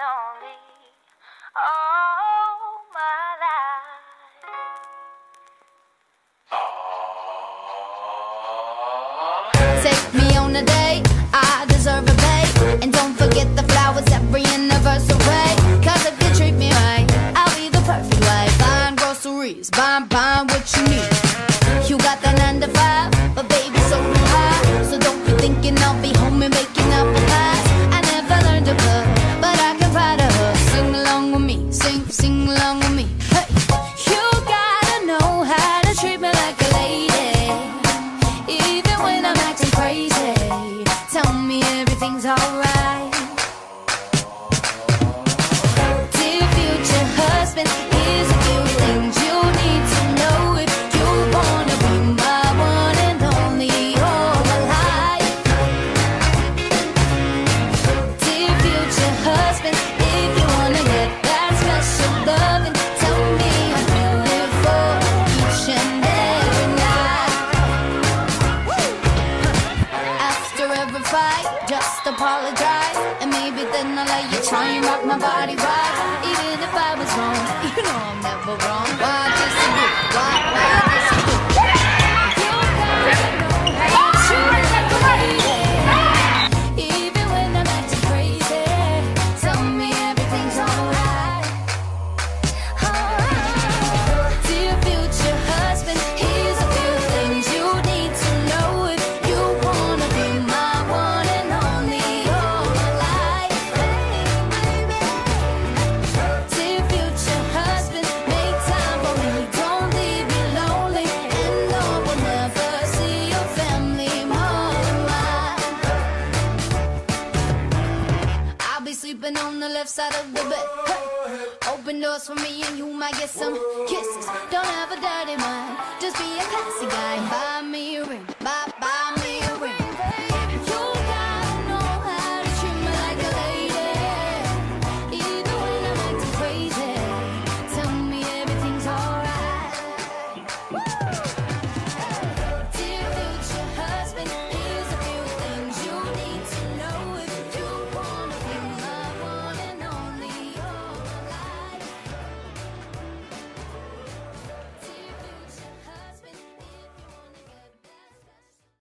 only. All my life. Take me on a date, I deserve a pay. And don't forget the flowers every anniversary. Cause if you treat me right, I'll be the perfect wife. Buying groceries, buying, buying what. You I'm acting crazy, tell me everything's alright. Fight, just apologize. And maybe then I'll let you try and rock my body right. Even if I was wrong, you know I'm never wrong. Why sleeping on the left side of the bed. Hey. Open doors for me and you might get some kisses. Don't have a dirty mind, just be a classy guy. Ring,